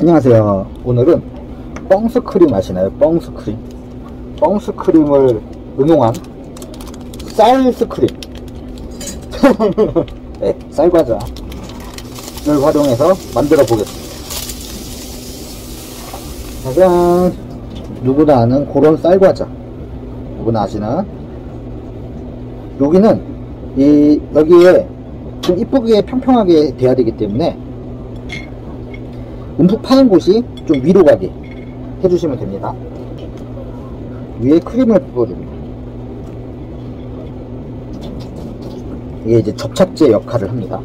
안녕하세요. 오늘은 뻥스크림 아시나요? 뻥스크림. 뻥스크림을 응용한 쌀스크림. 네, 쌀과자를 활용해서 만들어 보겠습니다. 짜잔. 누구나 아는 그런 쌀과자. 누구나 아시나? 여기는 이 여기에 좀 이쁘게 평평하게 돼야 되기 때문에 움푹 파인 곳이 좀 위로 가게 해주시면 됩니다. 위에 크림을 부어줍니다. 이게 이제 접착제 역할을 합니다.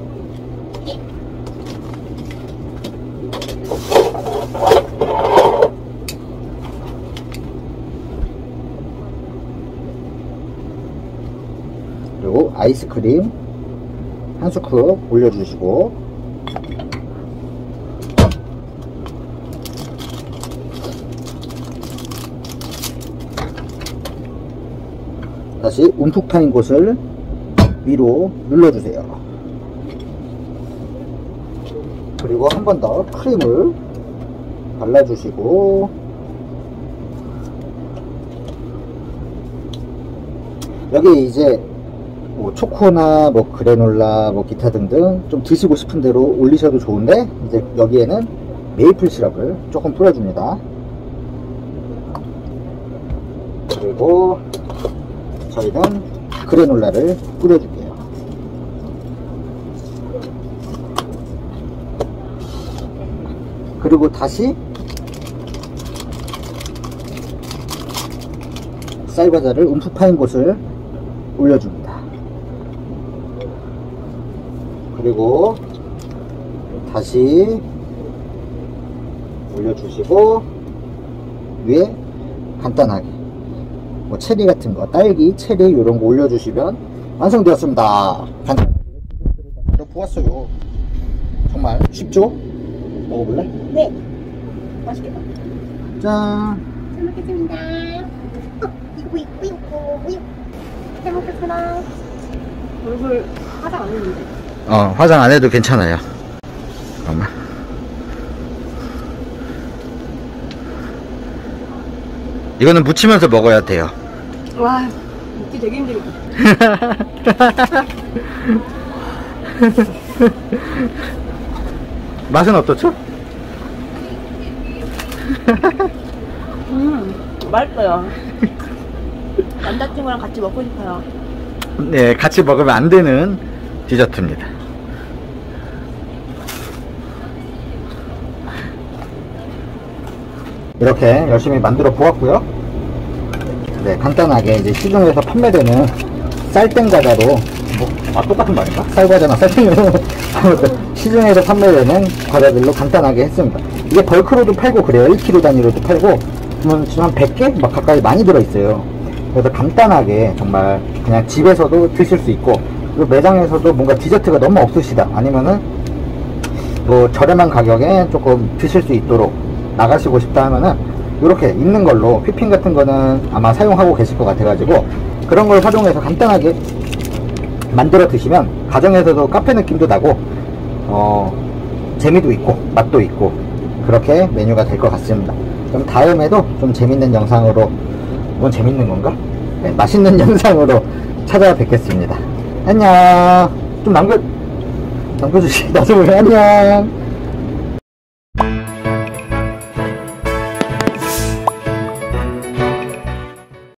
그리고 아이스크림 한 스쿱 올려주시고 다시 움푹 파인 곳을 위로 눌러주세요. 그리고 한 번 더 크림을 발라주시고 여기 이제 뭐 초코나 뭐 그래놀라 뭐 기타 등등 좀 드시고 싶은 대로 올리셔도 좋은데 이제 여기에는 메이플 시럽을 조금 뿌려줍니다. 그리고 저희는 그래놀라를 뿌려줄게요. 그리고 다시 쌀과자를 움푹 파인 곳을 올려줍니다. 그리고 다시 올려주시고 위에 간단하게 뭐 체리 같은 거 딸기, 체리 이런 거 올려주시면 완성되었습니다. 간단하게 또 보았어요. 정말 쉽죠? 먹어볼래? 네. 맛있겠다. 짠. 잘 먹겠습니다. 어, 이거 우유, 우유, 어, 우유. 잘 먹겠습니다. 얼굴 화장 안 했는데. 어, 화장 안 해도 괜찮아요. 잠깐만. 이거는 묻히면서 먹어야 돼요. 와, 먹기 되게 힘들겠다. 맛은 어떻죠? 음, 맛있어요. 남자친구랑 같이 먹고 싶어요. 네, 같이 먹으면 안 되는 디저트입니다. 이렇게 열심히 만들어 보았고요. 네, 간단하게 이제 시중에서 판매되는 쌀땡 과자로 뭐, 아, 똑같은 말인가? 쌀과자나 쌀땡으로 시중에서 판매되는 과자들로 간단하게 했습니다. 이게 벌크로도 팔고 그래요. 1kg 단위로도 팔고 그러면 지금 한 100개 막 가까이 많이 들어있어요. 그래서 간단하게 정말 그냥 집에서도 드실 수 있고 그리고 매장에서도 뭔가 디저트가 너무 없으시다 아니면은 뭐 저렴한 가격에 조금 드실 수 있도록 나가시고 싶다 하면은 이렇게 있는 걸로 휘핑 같은 거는 아마 사용하고 계실 것 같아 가지고 그런 걸 활용해서 간단하게 만들어 드시면 가정에서도 카페 느낌도 나고 어 재미도 있고 맛도 있고 그렇게 메뉴가 될 것 같습니다. 그럼 다음에도 좀 재밌는 영상으로 이건 재밌는 건가? 네, 맛있는 영상으로 찾아뵙겠습니다. 안녕. 좀 남겨 남겨주시 나도 모르 안녕.